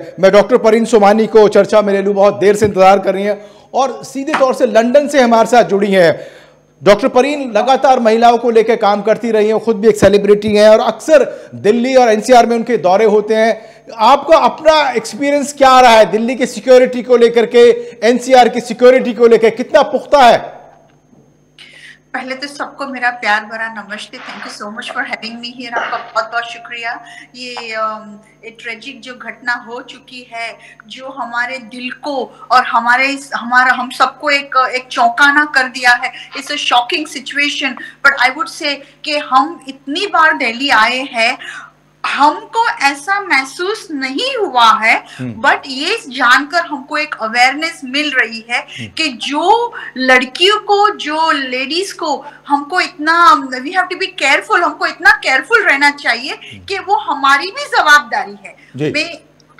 मैं डॉक्टर परिन सोमानी को चर्चा में ले लूँ, बहुत देर से इंतज़ार कर रही हैं और सीधे तौर से लंदन से हमारे साथ जुड़ी हैं। डॉक्टर परीन लगातार महिलाओं को लेकर काम करती रही हैं, खुद भी एक सेलिब्रिटी हैं और अक्सर दिल्ली और एनसीआर में उनके दौरे होते हैं। आपका अपना एक्सपीरियंस क्या रहा है? दिल्ली की सिक्योरिटी को लेकर के, एनसीआर की सिक्योरिटी को लेकर कितना पुख्ता है? पहले तो सबको मेरा प्यार भरा नमस्ते thank you so much for having me here आपका बहुत बहुत शुक्रिया। ये ट्रेजिक जो घटना हो चुकी है, जो हमारे दिल को और हमारे हमारा, हम सबको एक एक चौंकाना कर दिया है। It's a shocking situation but I would say कि हम इतनी बार दिल्ली आए हैं हमको ऐसा महसूस नहीं हुआ है बट हम्म। ये जानकर हमको एक अवेयरनेस मिल रही है हम्म। कि जो लड़कियों को जो लेडीज़ को हमको इतना we have to be careful हमको इतना केयरफुल रहना चाहिए हम्म। कि वो हमारी भी जवाबदारी है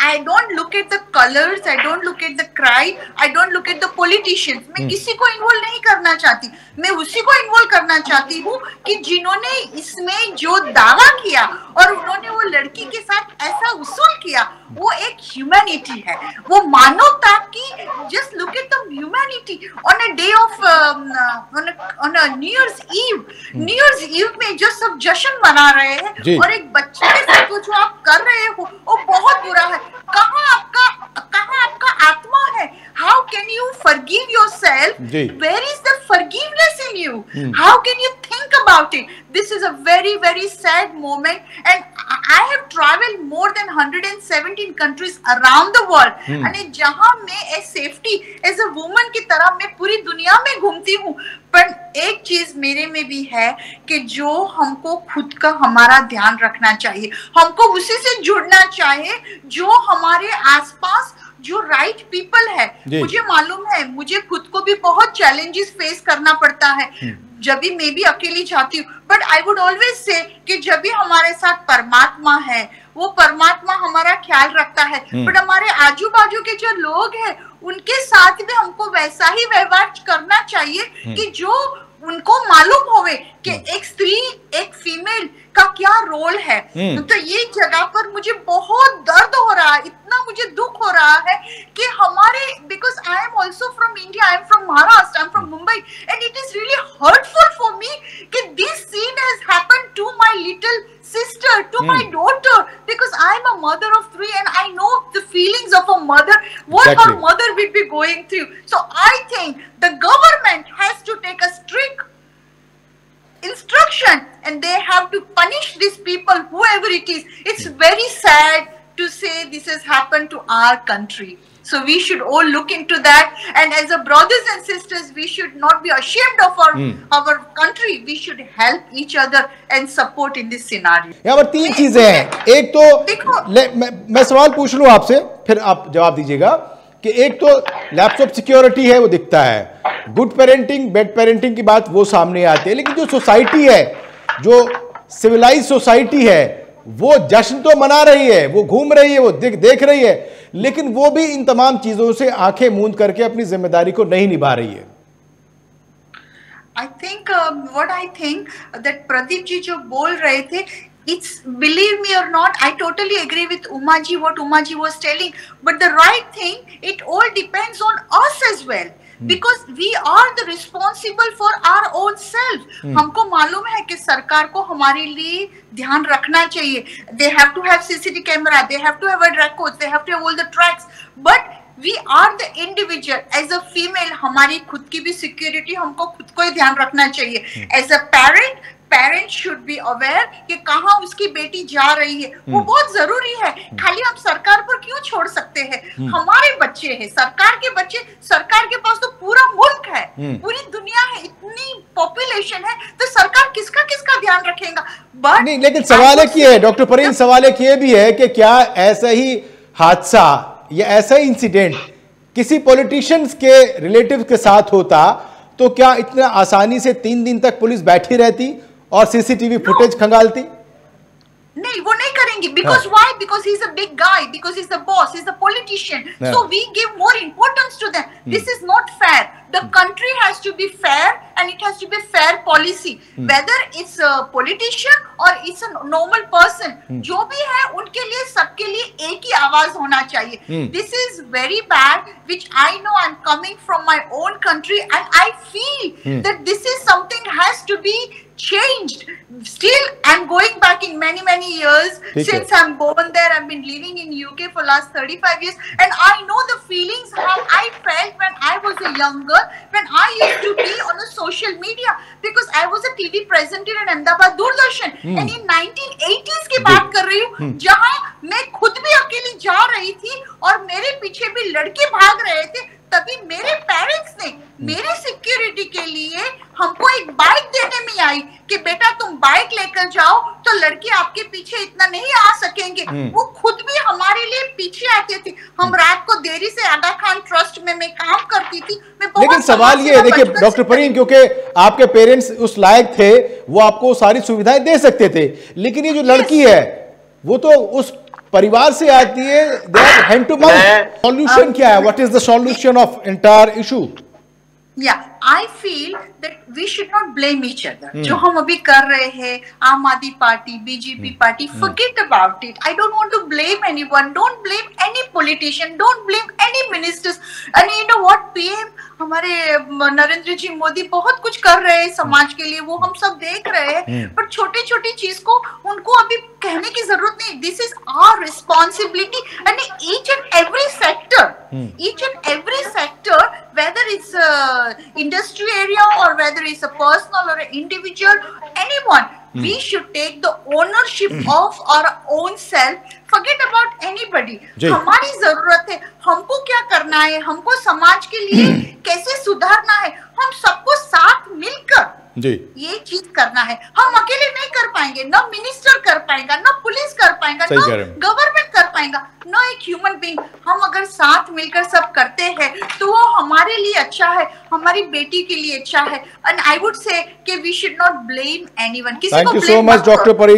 I don't look at the colours I don't look at the cry I don't look at the politicians मैं hmm. किसी को इन्वॉल्व नहीं करना चाहती। मैं उसी को इन्वॉल्व करना चाहती हूँ कि जिन्होंने इसमें जो दावा किया और उन्होंने वो लड़की के साथ ऐसा उसूल किया वो एक ह्यूमैनिटी है। वो मानवता की just look at the humanity on a day of on a New Year's Eve New Year's Eve में जो सब जश्न मना रहे हैं और एक बच्चे के साथ जो आप कर रहे हो? वो बहुत बुरा है। कहाँ आपका कहाँ आपका आत्मा है? How can you forgive yourself where is the forgiveness in you how can you think about it this is a very very sad moment and I have travel more than 117 countries around the world and जहाँ मैं a safety as a woman की तरह मैं पूरी दुनिया में घूमती हूँ। पर एक चीज़ मेरे में भी है कि जो हमको खुद का हमारा ध्यान रखना चाहिए हमको उसी से जुड़ना चाहिए जो हमारे आसपास जो राइट right पीपल है मुझे मालूम है मुझे खुद को भी बहुत चैलेंजेस फेस करना पड़ता है हम्म। जब भी मैं भी अकेली जाती हूँ बट आई वुड ऑलवेज से कि जब भी हमारे साथ परमात्मा है वो परमात्मा हमारा ख्याल रखता है बट हम्म। हमारे आजू बाजू के जो लोग हैं उनके साथ भी हमको वैसा ही व्यवहार करना चाहिए हम्म। कि जो उनको मालूम होवे कि हम्म। एक स्त्री एक फीमेल का क्या रोल है हम्म। तो ये जगह पर मुझे बहुत दर्द हो रहा है इतना मुझे दुख हो रहा है कि हमारे because I am also from India I am from Maharashtra I am from Mumbai and it is really hurtful for me कि this scene has happened to my little my hmm. daughter, because I'm a mother of three and I know the feelings of a mother, what exactly. her mother will be going through. So I think the government has to take a strict instruction and they have to punish these people, whoever it is. It's mm. very sad to say this has happened to our country. So we should all look into that. And as a brothers and sisters, we should not be ashamed of our mm. our country. We should help each other and support in this scenario. यहाँ पर तीन चीज़ें हैं एक तो ले, मैं, मैं सवाल पूछ लूँ आपसे फिर आप जवाब दीजिएगा कि एक तो लैपटॉप सिक्योरिटी है वो दिखता है गुड पेरेंटिंग बेड पेरेंटिंग की बात वो सामने आती है लेकिन जो सोसाइटी है जो सिविलाइज सोसाइटी है वो जश्न तो मना रही है वो घूम रही है वो देख देख रही है लेकिन वो भी इन तमाम चीज़ों से आँखें मूंद करके अपनी ज़िम्मेदारी को नहीं निभा रही है I think what I think that Pradeep ji जो बोल रहे थे it's believe me or not i totally agree with umaji what umaji was telling but the right thing it all depends on us as well because we are the responsible for our own self हमको मालूम है कि सरकार को हमारे लिए ध्यान रखना चाहिए। They have to have CCT camera they have to have records they have to have all the tracks but we are the individual as a female हमारी खुद की भी सिक्योरिटी हमको खुद को ही ध्यान रखना चाहिए। As a parent parents should be aware कि कहाँ उसकी बेटी जा रही है। वो हम्म। बहुत ज़रूरी है। हम्म। खाली हम सरकार पर क्यों छोड़ सकते हैं? हम्म। हमारे बच्चे हैं। सरकार के बच्चे सरकार के पास तो पूरा मुल्क है। पूरी दुनिया है। इतनी पॉपुलेशन है तो सरकार किसका किसका ध्यान रखेगा? बट नहीं लेकिन सवाल एक है डॉक्टर परेन सवाल एक ये भी है कि क्या ऐसा ही हादसा या ऐसा ही इंसिडेंट किसी पॉलिटिशियंस के रिलेटिव के साथ होता तो क्या इतना आसानी से तीन दिन तक पुलिस बैठी रहती और सीसीटीवी फुटेज खंगालती नहीं वो नहीं करेंगे because why because is a big guy because is the boss is the politician so we give more importance to them this is not fair the country has to be fair and it has to be fair policy whether it's a politician or it's a normal person जो भी है उनके लिए सबके लिए एक ही आवाज़ होना चाहिए this is very bad which I know I'm coming from my own country and I feel that this is something has to be changed still i'm going back in many many years है। since i'm born there i've been living in uk for last 35 years and i know the feelings how i felt when i was a younger when i used to be on the social media because i was a tv presenter in ahmedabad doordarshan Hmm. and in 1980s की बात कर रही हूँ जहाँ मैं खुद भी अकेली जा रही थी और मेरे पीछे भी लड़के भाग रहे थे तभी मेरे पेरेंट्स ने मेरे सिक्योरिटी के लिए हमको एक बाइक देने में आई कि बेटा तुम बाइक लेकर जाओ तो लड़के आपके पीछे इतना नहीं आ सकेंगे। वो खुद भी हमारे लिए पीछे आते थे। हम रात को देरी से आगा खान ट्रस्ट में मैं काम करती थी। मैं बहुत लेकिन सवाल ये है देखिए डॉक्टर परीन क्योंकि आपके पेरेंट्स उस लायक थे वो आपको सारी सुविधाएँ दे सकते थे। लेकिन ये जो लड़की है वो तो उस परिवार से आती है हैंड टू माउथ मैं- सॉल्यूशन क्या है? What is the solution of entire issue या I feel that we should not blame each other जो हम अभी कर रहे हैं Aam Aadmi Party BJP party forget about it I don't want to blame anyone don't blame any politician don't blame any ministers and you know what PM हमारे नरेंद्र जी मोदी बहुत कुछ कर रहे हैं समाज के लिए. वो हम सब देख रहे हैं. पर छोटी छोटी चीज़ को उनको अभी कहने की ज़रूरत नहीं. This is our responsibility and each and every sector each and every sector whether a industry area or whether it's a personal or an individual anyone mm. we should take the ownership of our own self forget about anybody। हमारी ज़रूरत है हमको क्या करना है हमको समाज के लिए कैसे सुधारना है हम सबको साथ मिलकर जी ये चीज़ करना है हम अकेले नहीं कर पाएँगे ना मिनिस्टर कर पाएगा ना पुलिस कर पाएगा ना हैं। गवर्नमेंट पाएगा। ना एक ह्यूमन बींग हम अगर साथ मिलकर सब करते हैं तो वो हमारे लिए अच्छा है हमारी बेटी के लिए अच्छा है। एंड आई वुड से कि we should not blame anyone किसी को blame so blame much doctor